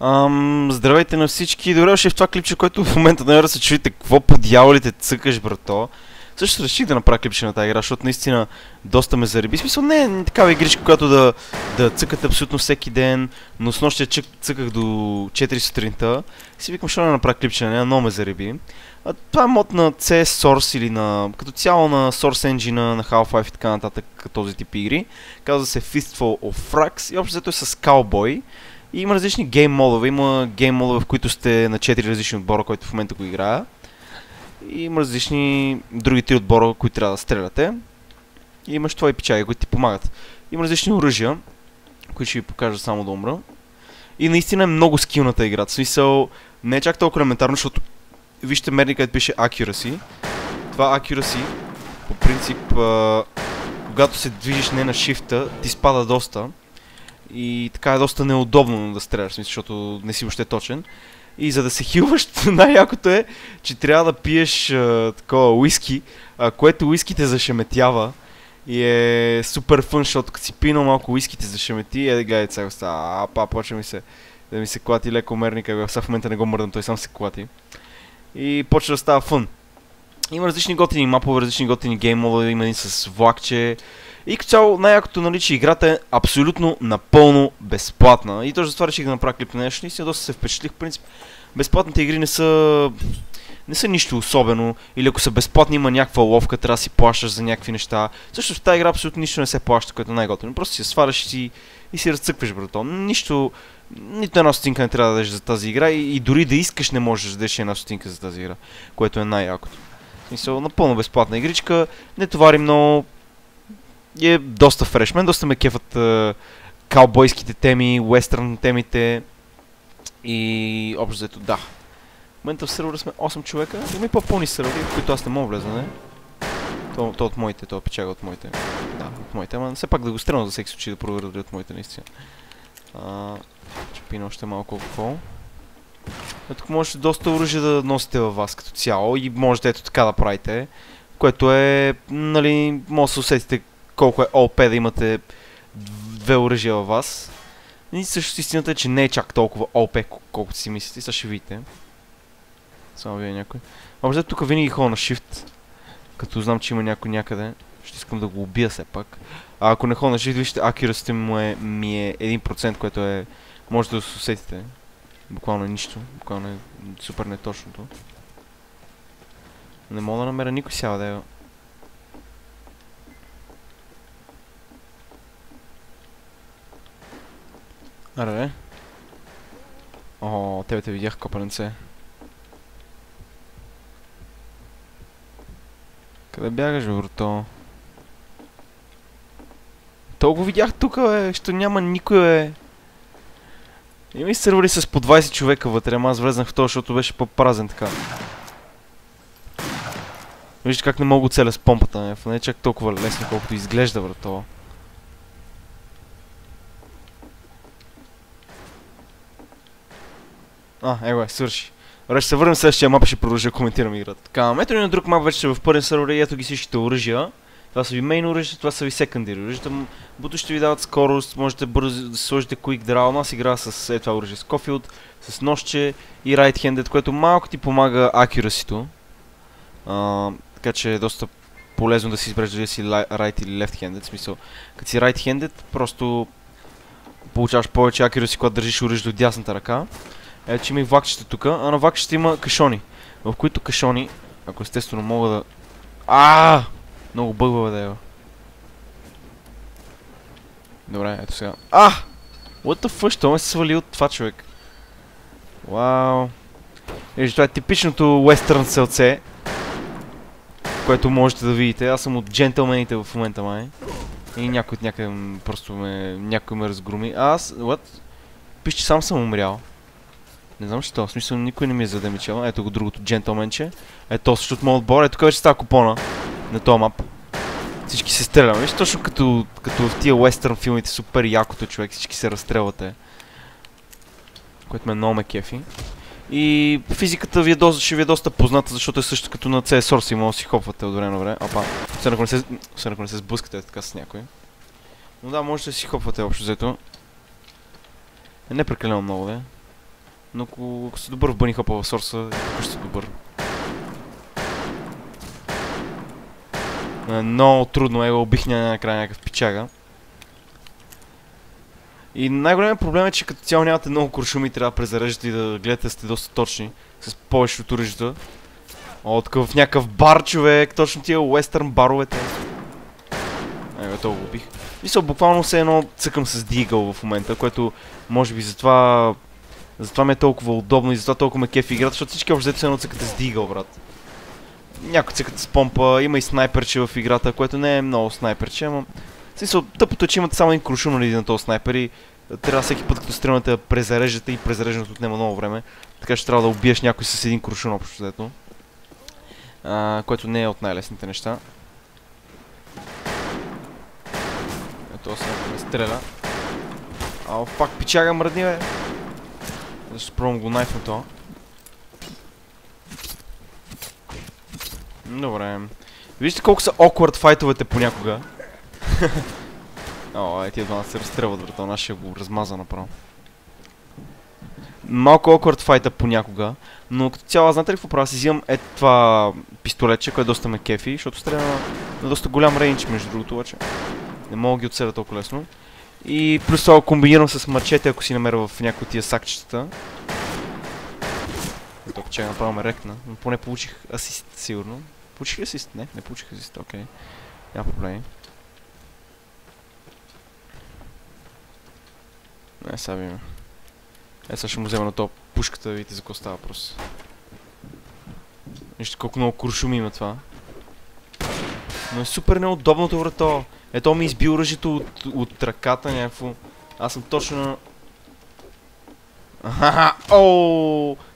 Ам, здравейте на всички. Добре дошли в това клипче, което в момента наверное се чуете какво по дяволите цъкаш, брато. Също реших да направя клипче на тази игра, защото наистина доста ме зареби. Смисъл не е такава игричка, която да, да цъкате абсолютно всеки ден, но с нощия чък, цъках до 4 сутринта. И си викам, що не направя клипче на нея, много ме зареби. А, това е мод на CS Source или на, като цяло на Source Engine, на Half-Life и така нататък, този тип игри. Казва се Fistful of Frags и общо взето е с Cowboy. И има различни гейм модове. Има гейм модове, в които сте на 4 различни отбора, който в момента го играя. И има различни други три отбора, които трябва да стреляте. И имаш твои печаги, които ти помагат. Има различни оръжия, които ще ви покажа само да умра. И наистина е много скилната игра. В смисъл, не е чак толкова елементарно, защото вижте мерника, където пише Accuracy. Това Accuracy, по принцип, а, когато се движиш не на шифта, ти спада доста. И така е доста неудобно да стреляш, смисъл, защото не си въобще точен. И за да се хилваш, най-якото е, че трябва да пиеш а, такова уиски, а, което уиски те зашеметява. И е супер фън, защото като си пинал малко уиски те зашемети, е, гледай сега става, а, па, почва ми се, да ми се клати леко мерника, сега в момента не го мърдам, той сам се клати. И почва да става фън. Има различни готини мапове, различни готини гейм има един с влакче, и като цяло най-якото нали, че играта е абсолютно напълно безплатна. И точно за това реших да направя клип на нещо. Наистина доста се впечатлих. В принцип, безплатните игри не са не са нищо особено, или ако са безплатни има някаква ловка, трябва да си плащаш за някакви неща. Също в тази игра абсолютно нищо не се плаща, което е най-готино. Просто си сваляш и си, и си разцъкваш, брато. Нищо, нито една стотинка не трябва да дадеш за тази игра и, и дори да искаш не можеш да дадеш една стотинка за тази игра, което е най-якото. В смисъл, напълно безплатна игричка, не товари много, е доста фреш. Мен доста ме кефат каубойските теми, уестърн темите и общо взето да. В момента в сервера сме 8 човека, има и по-пълни сервери, в които аз не мога влеза, не? То, то от моите, то печага от моите. Да, от моите, ама все пак да го стрелна за всеки случай да проверя дали от моите наистина. А, още малко. Е, тук можете доста оръжие да носите във вас като цяло и можете ето така да правите. Което е, нали, може да се усетите колко е ОП да имате две оръжия във вас. И също истината е, че не е чак толкова ОП, колкото си мислите. Сега ще видите. Само вие някой. Общо тук винаги ходя на Shift. Като знам, че има някой някъде. Ще искам да го убия все пак. А ако не ходя на Shift, вижте, accuracy му е, ми е 1%, което е... Може да се усетите. Буквално е нищо. Буквално е супер неточното. Не мога да намеря никой сега да е. Аре. О, тебе те видях, копанце. Къде бягаш, брато? То го видях тук, бе, що няма никой, бе. Има и сервери с по 20 човека вътре, ама аз влезнах в това, защото беше по-празен така. Вижте как не мога целя с помпата, не, не е чак толкова лесно, колкото изглежда, брато. А, его е, свърши. Добре, ще се върнем следващия мап и ще продължа да коментирам играта. Така, ето на друг мап вече в първен сервер и ето ги всичките оръжия. Това са ви мейн оръжия, това са ви секундари оръжия. Буто ще ви дават скорост, можете бързо да сложите quick draw. Аз игра с е, това оръжие с Кофилд, с нощче и right handed, което малко ти помага акюрасито. така че е доста полезно да си избереш дали си right или left handed. В смисъл, като си right handed, просто получаваш повече акюраси, когато държиш оръжие до дясната ръка. Ето, че има и влакчета тук, а на влакчета има кашони. В които кашони, ако естествено мога да... А! Много бъгва да е. Добре, ето сега. А! What the fuck, що ме се свали от това човек? Вау. Вижте, това е типичното вестърн селце. Което можете да видите. Аз съм от джентълмените в момента, май. И някой от някъде просто ме... Някой ме разгроми. А аз... What? Пише, че сам съм умрял. Не знам що, в смисъл никой не ми е задамичал. Ето го другото джентълменче. Ето също от моят отбор. Ето тук вече става купона на този мап. Всички се стреляме. Виж точно като, като в тия уестърн филмите супер якото човек. Всички се разстрелвате. Което ме много ме кефи. И физиката ви е доста, ще ви е доста позната, защото е също като на CSR си може да си хопвате от време на време. Опа, все ако се, ако не се сблъскате така с някой. Но да, можете да си хопвате общо взето. Е не прекалено много, да. Но ако, ако си добър в бъни хопа в сорса, ако ще си добър. Е, много трудно, убих ня- накрая някакъв пичага. И най-големият проблем е, че като цяло нямате много куршуми, трябва да презареждате и да гледате да сте доста точни с повечето оръжията. О, такъв в някакъв бар, човек, точно тия уестърн баровете. Ево, то го убих. Мисля, буквално все едно цъкам с дигъл в момента, което може би затова... Затова ми е толкова удобно и затова толкова ме кефи играта, защото всички общо взето едно цъкате с дигъл, брат. Някой цъкате с помпа, има и снайперче в играта, което не е много снайперче, ама... Смисъл, тъпото е, че имате само един крушун нали, на този снайпер и трябва всеки път, като стрелнете да презареждате и презареждането отнема много време. Така че трябва да убиеш някой с един крушун общо взето. Което не е от най-лесните неща. Ето сега ме стреля. А, пак пичага мръдни, бе. Защо пробвам го найфна това. Добре. Вижте колко са awkward файтовете понякога. О, е, тия двама се разстрелват, брата, нашия го размаза направо. Малко awkward файта понякога, но като цяло, знаете ли какво правя? Си взимам е това пистолетче, което доста ме кефи, защото стреля на, на доста голям рейндж, между другото, обаче. Не мога ги отселя толкова лесно. И плюс това комбинирам с мачете, ако си намеря в някои тия сакчетата. Тук че направо ме рекна, но поне получих асист, сигурно. Получих асист? Не, не получих асист, окей. Няма проблеми. Не, сега видим. Е, сега ще му взема на то пушката, видите за какво става въпрос. Вижте колко много куршуми има това. Но е супер неудобното врато. Ето ми избил оръжието от, от ръката някакво. Аз съм точно на... Ахаха!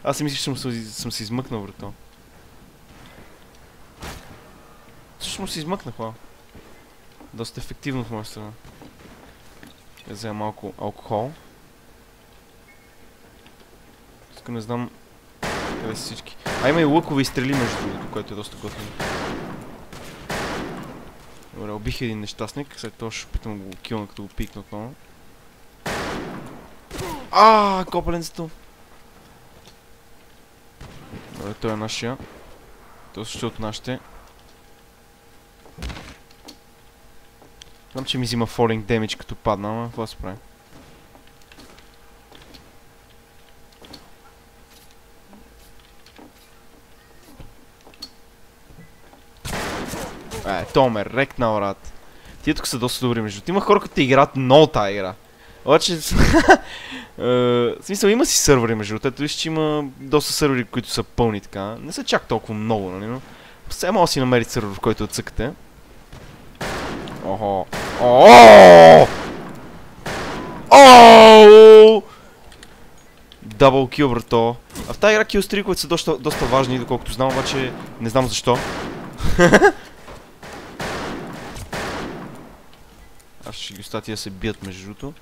Аз си мисля, че съм, съм се измъкнал врато. Всъщност се измъкнах, ла. Доста ефективно от моя страна. Я взема малко алкохол. Тук не знам къде са всички. А има и лъкови стрели между другото, което е доста готино. Добре, убих един нещастник, след това ще опитам го килна, като го пикна отново. А, копеленцето! Добре, той е нашия. Той също е от нашите. Знам, че ми взима falling damage като падна, ама какво се прави? Е, то ме рекна, брат. Тия тук са доста добри между. Има хора, които играят много тази игра. Обаче, е, в смисъл има си сървъри между. Ето виж, че има доста сървъри, които са пълни така. Не са чак толкова много, нали? Но все може да си намерите сървър, в който да цъкате. Охо. Ооо! Ооо! Дабл кил, брато. А в тази игра кил стриковете са доста, доста важни, доколкото знам, обаче не знам защо. Аз ще ги оставя тия да се бият между другото.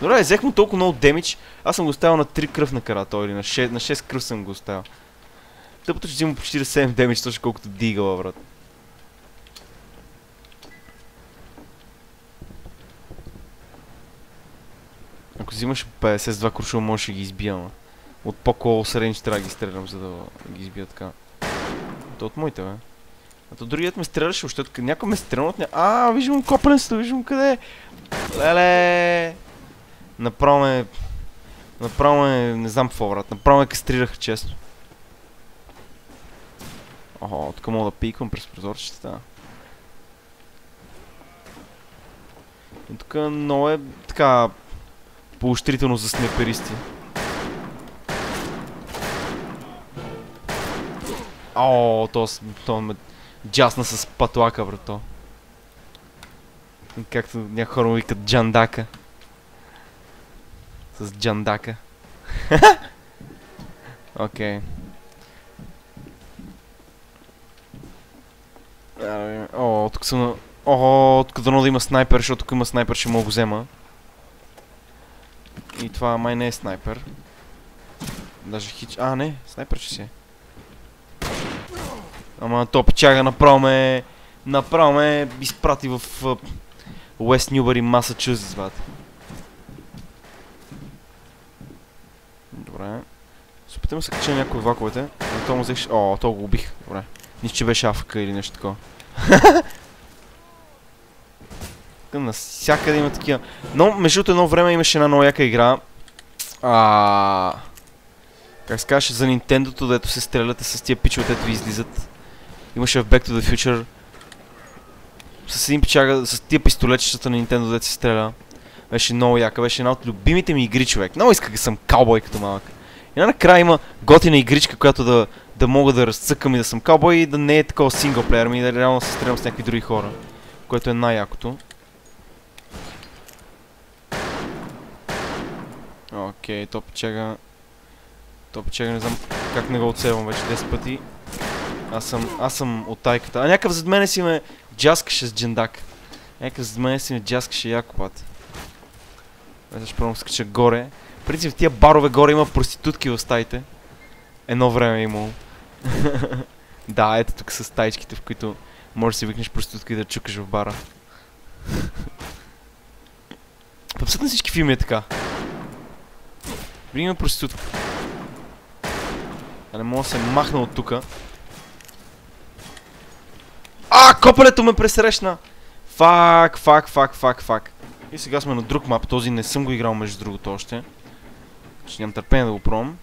Добре, взех му толкова много демидж. Аз съм го оставил на 3 кръв на карата, или на 6, на 6 кръв съм го оставил. Тъпото, че взимам по 47 демидж, точно колкото дигала, брат. Ако взимаш 50 с 2 куршума, може да ги избия, ама. От по-close range трябва да ги стрелям, за да ги избия така. То от моите, бе. А то другият ме стреляше, от... Някой ме стрелна от ня... А, виждам копленството, виждам къде е. Леле! Направо ме... Направо ме... Не знам какво, брат. Направо ме кастрираха често. Охо, тук мога да пиквам през прозорчетата. И тук много е така поощрително за снайперисти. О, то, то ме джасна с патлака, брато. Както някои хора му викат джандака. С джандака. Окей. О, тук съм. О, тук дано да има снайпер, защото тук има снайпер, ще мога го взема. И това май не е снайпер. Даже хич... А, не, снайпер ще си е. Ама то печага направо ме... Направо ме изпрати в... Uh, West Newbury, Масачузетс, брат. Добре. Се опитам се кача някои ваковете. На то му взех... О, то го убих. Добре. Нищо, че беше Африка или нещо такова. Насякъде има такива. Но между едно време имаше една много яка игра. А... Как се казваше за Nintendo-то, дето се стреляте с тия пичове, дето ви излизат. Имаше в Back to the Future. С един пичага, с тия пистолетчета на Nintendo, дето се стреля. Беше много яка, беше една от любимите ми игри, човек. Много исках да съм каубой като малък. И накрая има готина игричка, която да, да мога да разцъкам и да съм каубой и да не е такова синглплеер, ми да реално се стрелям с някакви други хора. Което е най-якото. Окей, то печага... То печага, не знам как не го оцелвам вече 10 пъти. Аз съм, аз съм от тайката. А някакъв зад мене си ме джаскаше с джендак. Някакъв зад мене си ме джаскаше яко пат. Ето пробвам скача горе. В принцип тия барове горе има проститутки в стаите. Едно време е да, ето тук са стайчките, в които можеш да си викнеш проститутка и да чукаш в бара. В на всички филми е така. Винаги има проститутка. А не мога да се махна от тука. Копалето ме пресрещна! Фак, фак, фак, фак, фак. И сега сме на друг мап. Този не съм го играл между другото още. Че нямам търпение да го пробвам.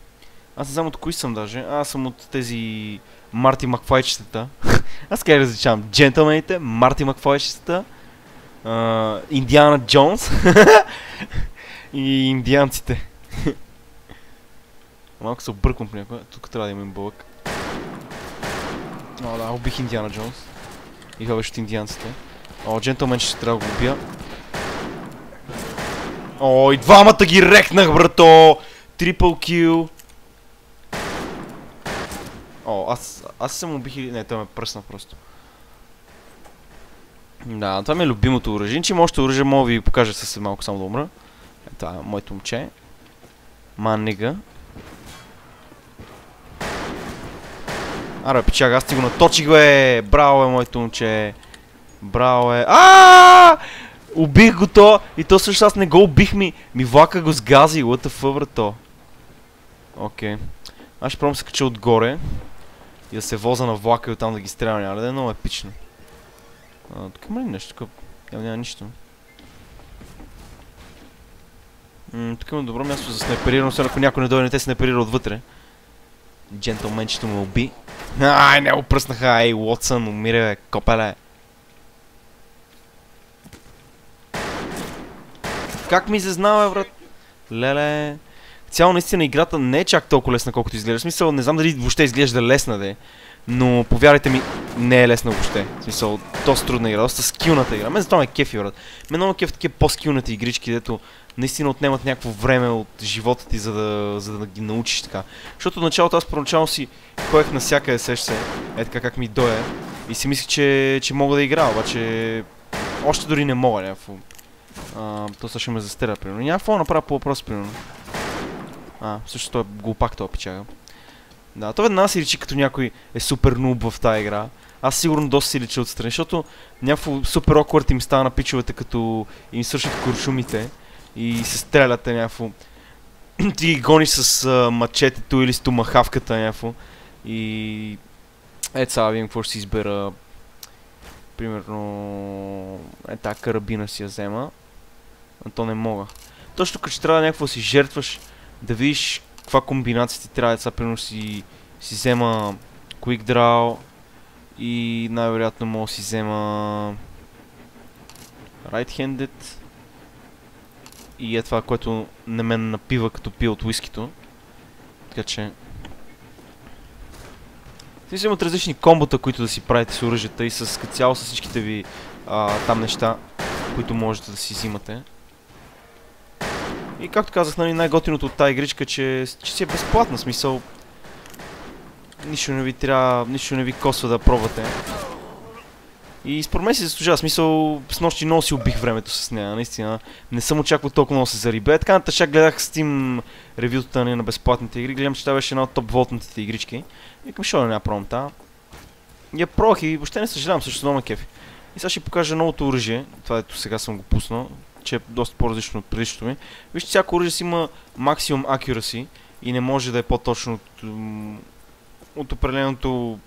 Аз не знам от кои съм даже. Аз съм от тези Марти Макфайчетата. Аз как различавам? Джентълмените, Марти Макфайчетата, Индиана Джонс и индианците. Малко се обърквам понякога. Тук трябва да имам бълък. О, да, убих Индиана Джонс. И това от индианците. О, джентълмен ще трябва да го убия. О, и двамата ги рекнах, брато! Трипл кил. О, аз, аз съм убих или... Не, той ме пръсна просто. Да, това ми е любимото оръжие. Че има още оръжие, мога ви покажа съвсем малко само да умра. Е, това е моето момче. Маннига. Аре, пичага, аз ти го наточих, бе! Браво, е, моето момче! Браво, е! Аааа! Убих го то и то също аз не го убих ми. Ми влака го сгази. What the fuck? Окей. Аз ще пробвам се кача отгоре. И да се воза на влака и оттам да ги стреля. Няма да е много епично. Тук има ли нещо? Тук няма, няма нищо. М тук има добро място за снайпериране, освен ако някой не дойде не те снайперира отвътре. Джентълменчето му уби. Ай, не го пръснаха, ей, Уотсън, умире, бе, копеле. Как ми зазнава, брат? Леле. Цяло наистина играта не е чак толкова лесна, колкото изглежда. В смисъл, не знам дали въобще изглежда лесна, де. Но повярвайте ми, не е лесна въобще. В смисъл, доста трудна игра, доста скилната игра. Мен за това ме кефи, брат. Мен много кеф такива по-скилнати игрички, дето наистина отнемат някакво време от живота ти, за да, за да ги научиш така. Защото от началото аз първоначално си ходех навсякъде, сеш се, е така как ми дое. И си мислих, че, че мога да играя, обаче още дори не мога някакво. А, то също ме застреля, примерно. Няма какво направя по въпрос, примерно. А, също той е глупак, това печага. Да, то веднага си речи като някой е супер нуб в тази игра. Аз сигурно доста си лича отстрани, защото някакво супер оквард им става на пичовете, като им свършат куршумите и се стреляте някакво. Ти ги гониш с а, мачетето или с тумахавката някакво. И... Е, сега видим какво ще си избера. Примерно... Е, тази карабина си я взема. Но то не мога. Точно като трябва някакво си жертваш, да видиш каква комбинация ти трябва. Сега примерно си, си взема Quick Draw и най-вероятно мога да си взема Right-handed и е това, което не мен напива като пия от уискито. Така че... Си имат различни комбота, които да си правите с оръжията и с цяло с всичките ви а, там неща, които можете да си взимате. И както казах, нали, най-готиното от тази игричка, че, че си е безплатна, смисъл. Нищо не ви трябва, нищо не ви косва да пробвате. И според мен си заслужава. Смисъл, с нощи много си убих времето с нея, наистина. Не съм очаквал толкова много се зарибе. Така нататък гледах Steam ревютата на безплатните игри. Гледам, че това беше една от топ волтните игрички. И към шо да няма пробвам та. Я пробвах и въобще не съжалявам, също много кефи. И сега ще покажа новото оръжие. Това ето сега съм го пуснал, че е доста по-различно от предишното ми. Вижте, всяко оръжие си има максимум accuracy. и не може да е по-точно от, от определеното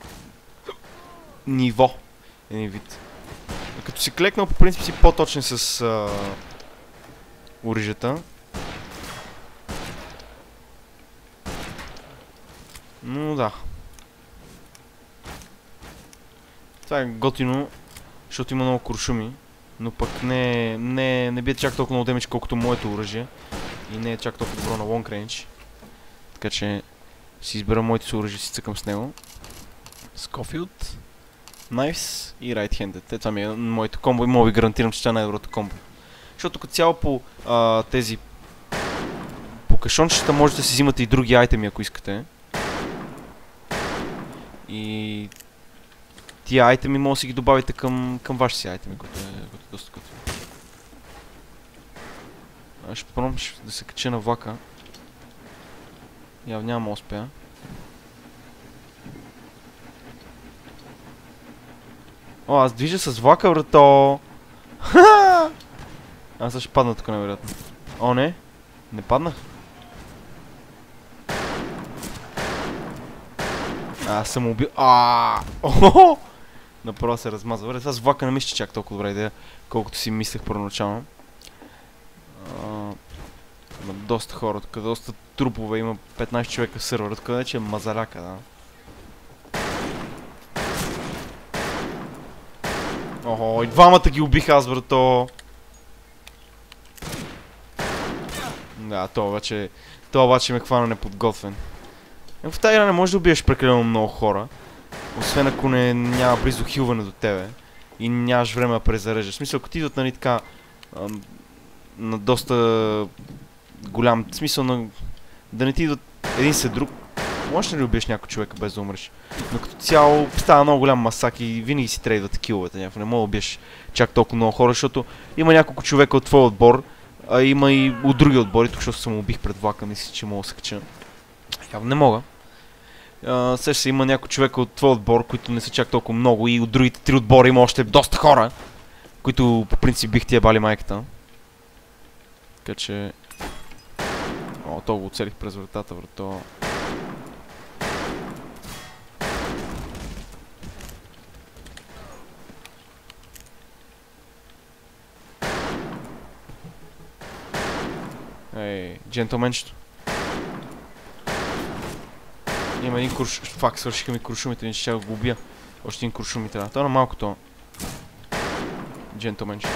ниво. Един вид. Като си клекнал, по принцип си по-точен с а, оръжията. Но да. Това е готино, защото има много куршуми, но пък не, не, не бие чак толкова много демидж, колкото моето оръжие. И не е чак толкова добро на лонг рейндж. Така че си избера моите си оръжия и си цъкам с него. Scofield, Knives и Right Handed. Те, това ми е моето комбо и мога ви гарантирам, че това е най-доброто комбо. Защото като цяло по а, тези по кашончета можете да си взимате и други айтеми, ако искате. И тия айтеми може да си ги добавите към, към вашите си айтеми, което е, което е доста готино. Ще пробвам да се кача на влака. Явно няма успея. О, аз движа с влака, брато! Аз ще падна тук, невероятно. О, не! Не паднах. Аз съм убил... Ааа! Направо се размазва. Добре, с влака не мисля, че чак толкова добра идея, колкото си мислех първоначално. Има доста хора тук, доста трупове, има 15 човека в сървъра, тук вече е мазаляка, да. Охо, и двамата ги убих аз, брато. Да, то обаче, то обаче ме хвана неподготвен. Е, В тази игра не можеш да убиеш прекалено много хора. Освен ако не няма близо хилване до тебе. И нямаш време да презареждаш. В смисъл, ако ти идват, нали така, ам, на доста голям в смисъл на да не ти идват един след друг, можеш ли убиеш някой човека без да умреш? Но като цяло става много голям масак и винаги си трейдват киловете някакво. Не мога да убиеш чак толкова много хора, защото има няколко човека от твой отбор, а има и от други отбори, тук защото съм убих пред влака, мисля, че мога да се кача. Явно не мога. Uh, се има някой човека от твой отбор, които не са чак толкова много и от другите три отбора има още доста хора, които по принцип бих ти бали майката. Така че... О, то го оцелих през вратата, брато. Ей, джентълменчето. Има един курш... Фак, свършиха ми куршумите, не ще го убия. Още един куршум ми трябва. Това е на малкото. Джентълменче.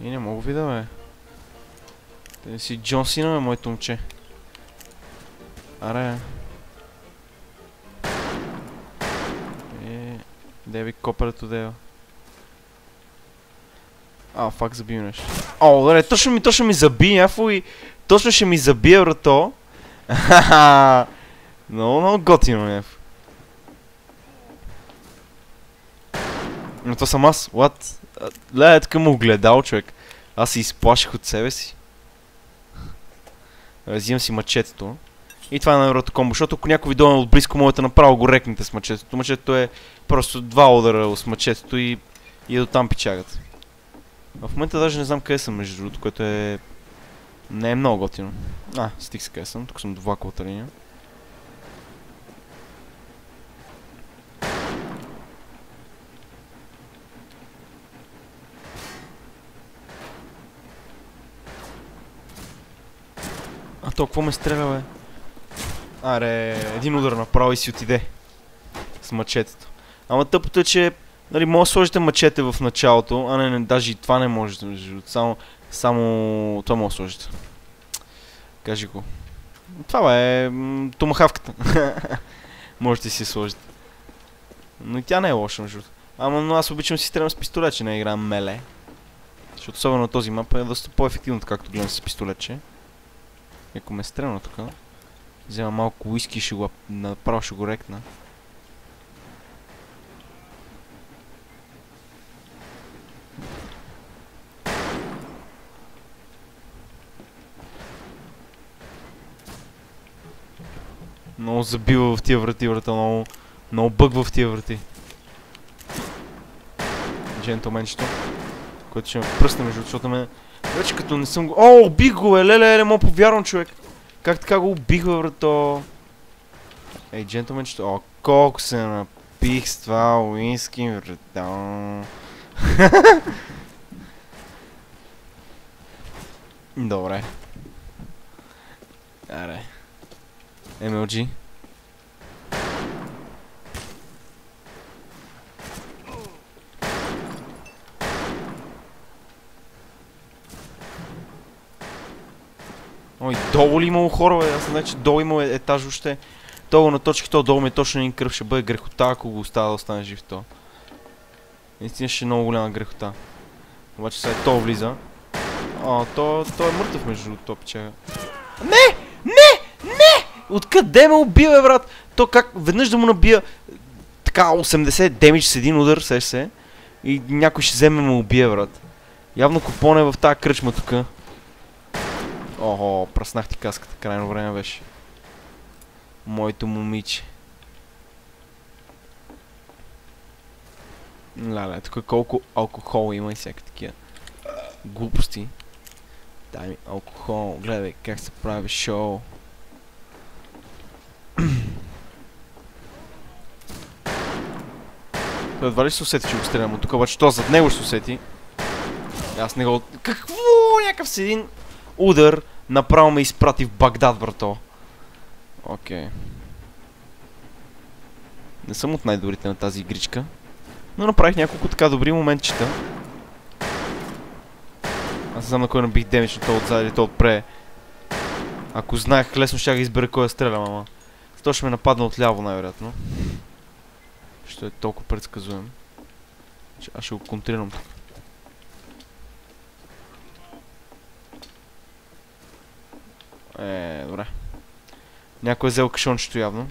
И не мога вида, бе. Те не си Джон Сина, бе, моето момче. Аре. Е, Деви коперето дева. А, фак заби ме нещо. О, добре, точно ми, точно ми заби някакво и точно ще ми забие. Хаха. Много, много готино някакво. Но то съм аз, what? Ле, така му огледал човек. Аз се изплаших от себе си. Взимам си мачетето. И това е най-доброто комбо, защото ако някой ви дойде от близко, можете направо го рекнете с мачетето. Мачетето е просто два удара с мачетето и, и е до там пичагата. В момента даже не знам къде съм между другото, което е... Не е много готино. А, стих се къде съм, тук съм до влаковата линия. А то какво ме стреля, бе? Аре, един удар направо и си отиде. С мачетето. Ама тъпото е, че Нали, може да сложите мачете в началото, а не, не даже и това не другото. Само, само това може да сложите. Кажи го. Това е томахавката. Можете да си сложите. Но и тя не е лоша, между. Ама но аз обичам си стрелям с пистолет, че не играя меле. Защото особено на този мап е доста по-ефективно, както гледам с пистолетче. Ако ме стрелна тук, взема малко уиски и ще го направо ще го рекна. Много забива в тия врати, врата, много, много бъгва в тия врати. Джентълменчето, който ще ме пръсне между, защото ме... Вече като не съм го... О, убих го, бе, леле, леле, мога повярвам, човек. Как така го убих, бе, брато? Ей, джентлменчето, о, колко се напих с това уиски, брато. Добре. Аре. MLG. Ой, долу ли имало хора, бе? Аз не знам, че долу имало етаж въобще. Долу на точки, то долу ми е точно един кръв, ще бъде грехота, ако го оставя да остане жив то. Наистина ще е много голяма грехота. Обаче сега то влиза. А, то, то е мъртъв между другото! Не! Откъде ме убива, брат? То как веднъж да му набия така 80 демидж с един удар, сеш се. И някой ще вземе ме убие, брат. Явно купон е в тази кръчма тук. Охо, пръснах ти каската, крайно време беше. Моето момиче. Лале, тук колко алкохол има и всяка такива глупости. Дай ми алкохол, гледай как се прави шоу. Той едва ли се усети, че го стрелям от тук, обаче то зад него ще се усети. Аз не го... Какво? Някакъв си един удар направо ме изпрати в Багдад, брато. Окей. Не съм от най-добрите на тази игричка. Но направих няколко така добри моментчета. Аз не знам на кой набих демидж, то отзад или то отпре. Ако знаех, лесно ще я избера кой я стрелям, ама. То ще ме нападна отляво най-вероятно. Що е толкова предсказуем. Аз ще го контрирам. Е, добре. Някой е взел кашончето явно.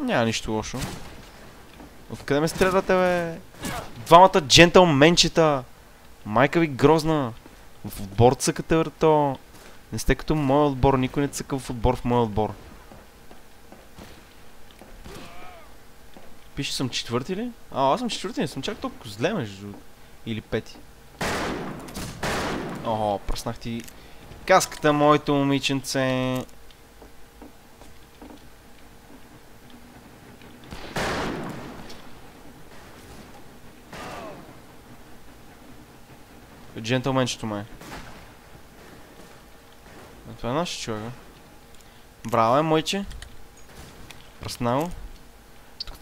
Няма нищо лошо. Откъде ме стреляте, бе? Двамата джентълменчета! Майка ви грозна! В отбор цъкате, брато! Не сте като мой отбор, никой не цъка в отбор в мой отбор. Пише съм четвърти ли? А, аз съм четвърти, не съм чак толкова зле между... Или пети. Охо, пръснах ти каската, моето момиченце. Джентълменчето ме. А това е наш човек. Браво е, мойче. Пръснало.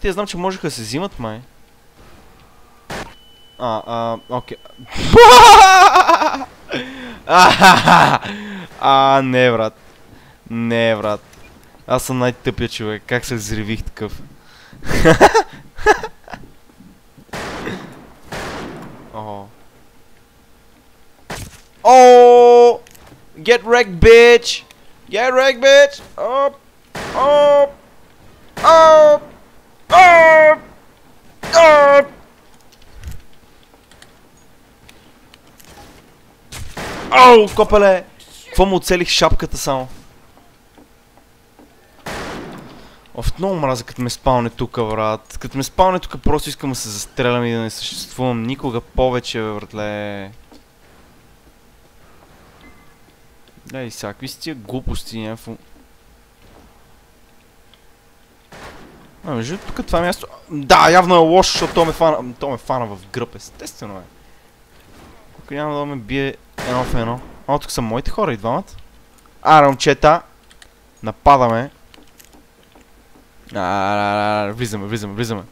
Я знам, че можеха да се взимат, май. А, а, окей. А, не, брат. Не, брат. Аз съм най-тъпия човек. Как се взривих такъв? О. О! Get wrecked, bitch! Get wrecked, bitch! Up! Up! Up! Оу, копеле! Какво му оцелих шапката само? Оф, много мраза като ме спалне тука, брат. Като ме спалне тука, просто искам да се застрелям и да не съществувам никога повече, бе, братле. Дай сега, какви си тия глупости, някакво... А, между тук това място... Да, явно е лошо, защото то ме фана, то ме фана в гръб, естествено е. Ако няма да ме бие едно в едно. О, тук са моите хора и двамата. Аре, момчета. Нападаме. А, влизаме, влизаме, влизаме.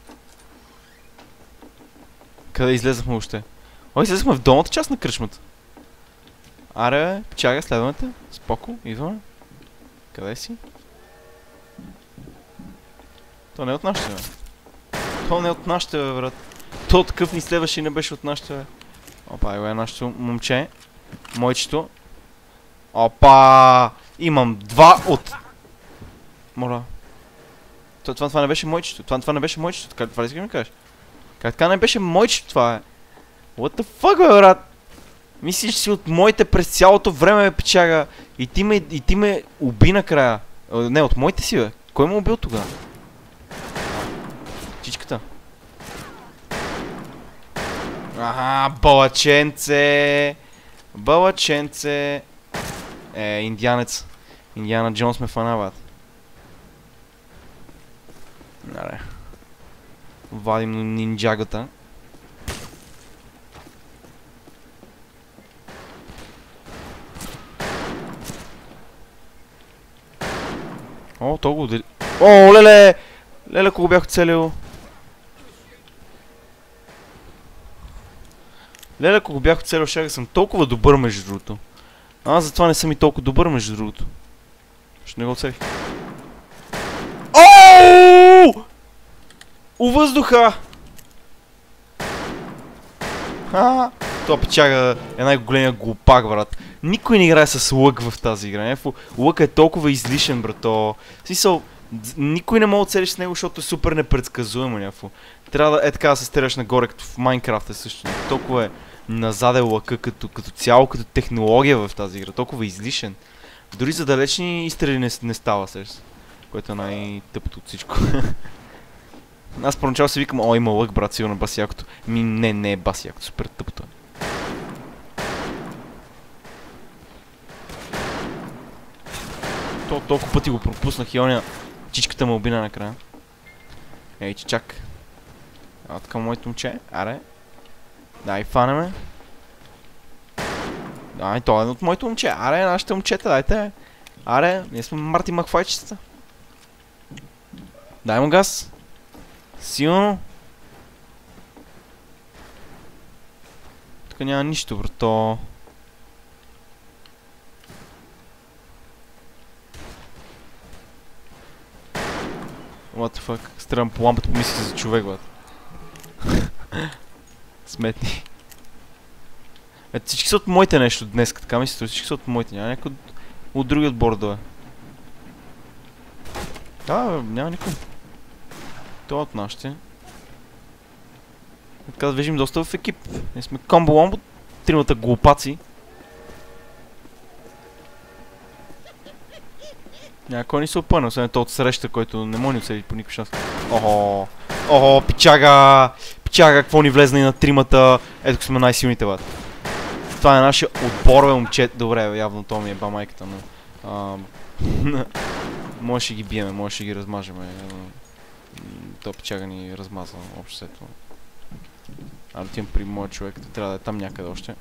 Къде излезахме още? О, излезахме в долната част на кръчмата. Аре, бе, печага, следваме те. Споко, идваме. Къде си? То не е от нашите, бе. То не е от нашите, бе, брат. То такъв ни следваше и не беше от нашите, бе. Опа, е нашето момче. Мойчето. Опа! Имам два от... Моля. То, това, това не беше мойчето. Това, това не беше мойчето. Така, това ли си ми кажеш? Как така не беше мойчето това е? What the fuck, бе, брат? Мислиш, си от моите през цялото време ме печага и ти ме, и ти ме уби накрая. Не, от моите си, бе. Кой ме убил тогава? Чичката. Ага, балаченце! Балаченце! Е, индианец. Индиана Джонс ме фанават. Аре. Вадим нинджагата. О, толкова удели... О, леле! Леле, ако бях оцелил. Леле, ако го бях оцелил, ще съм толкова добър между другото. Аз затова не съм и толкова добър между другото. Ще не го оцелих. Оу! У въздуха! Ха! Това печага е най-големия глупак, брат. Никой не играе с лък в тази игра. Нефо, лък е толкова излишен, брато. В смисъл, никой не може да целиш с него, защото е супер непредсказуемо някакво. Трябва да е така да се стреляш нагоре, като в Майнкрафт е също. Толкова е назаде лъка като, като цяло, като технология в тази игра. Толкова излишен. Дори за далечни изстрели не, не става, сега. Което е най-тъпото от всичко. Аз поначало си викам, о, има лък, брат, сигурно баси якото. Ми, не, не е баси якото, супер тъпото е. То толкова пъти го пропуснах и оня чичката му обина накрая. Ей, че чак. А, така моето момче. Аре. Дай, фанеме. Ай, той е от моето момче. Аре, нашите момчета, дайте. Аре, ние сме Марти Макфайчета. Дай му газ. Силно. Тук няма нищо, брато. What the fuck? Стрелям по лампата, помисли за човек, брат. Сметни. Ето всички са от моите нещо днес, така мисля, всички са от моите, няма някой от, от други отбор да е. Да, няма никой. Това от нашите. Така да движим доста в екип. Ние сме комбо ломбо, тримата глупаци. Някой ни се опъна, освен то от среща, който не може ни оцели по никакъв шанс. Охо, охо, пичага, пичага, какво ни влезна и на тримата. Ето сме най-силните, бат. Това е нашия отбор, бе, момче. Добре, явно то ми е ба майката, но... може да ги биеме, може да ги размажеме. То печага ни размаза общо след това. А отивам при моят човек, трябва да е там някъде още.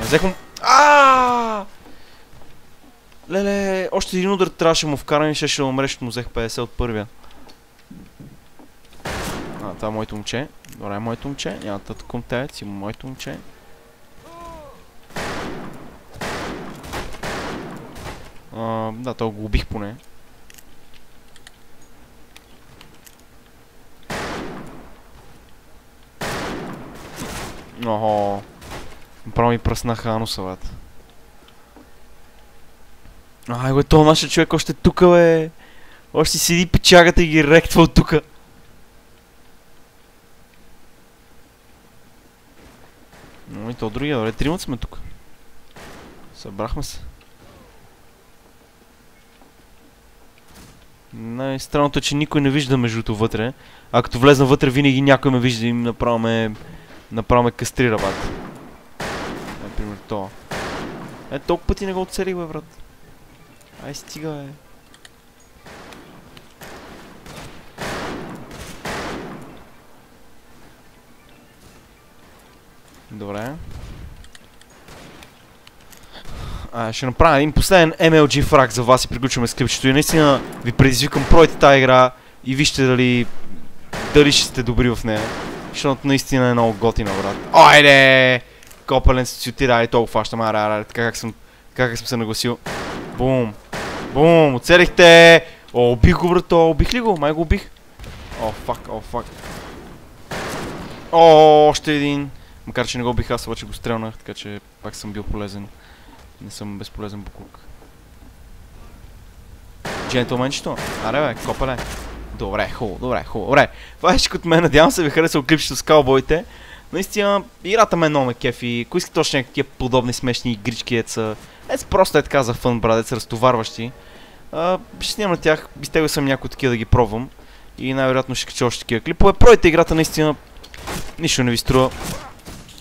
Взех му... Аааа! Леле, още един удар трябваше му вкарам ще ще ще му взех 50 от първия. Това е моето момче. Добре, моето момче. Няма тът контец, има моето момче. А, да, то го убих поне. Охо. Право ми пръснаха ануса, бат. Ай, бе, то нашия човек още тука, бе. Още седи печагата и ги ректва от тука. Но и то другия, добре, тримат сме тук. Събрахме се. Най-странното е, че никой не вижда междуто вътре. А като влезна вътре, винаги някой ме вижда и направо ме... Направо ме кастрира, бат. Например, това. Е, толкова пъти не го оцелих, бе, брат. Ай, стига, бе. Добре. А, ще направя един последен MLG фраг за вас и приключваме с клипчето. И наистина ви предизвикам, пройте тази игра и вижте дали дали ще сте добри в нея. Защото наистина е много готина, брат. Айде! Копален си отида, ай толкова фащам, аре, аре, така как съм, как съм се нагласил. Бум! Бум! Оцелихте! О, убих го, брато! Убих ли го? Май го убих. О, фак, о, фак. О, още един. Макар, че не го убих аз, обаче го стрелнах, така че пак съм бил полезен. Не съм безполезен буклук. Джентлменчето? Аре бе, копале. Добре, хубаво, добре, хубаво. Добре, това е от мен. Надявам се ви харесал клипчето с каубойте. Наистина, играта ме много ме кефи. Ако искате още някакви подобни смешни игрички, еца, ец просто е така за фън, брадец, разтоварващи. Ще снимам на тях, изтегал съм някои такива да ги пробвам. И най-вероятно ще кача още такива клипове. Пройте играта наистина Нищо не ви струва.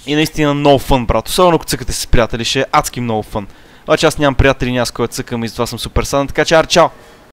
И наистина много фън, брат. Особено ако цъкате с приятели, ще е адски много фън. Обаче аз нямам приятели, няма с кой да цъкам и с това съм супер садан, така че ар, чао!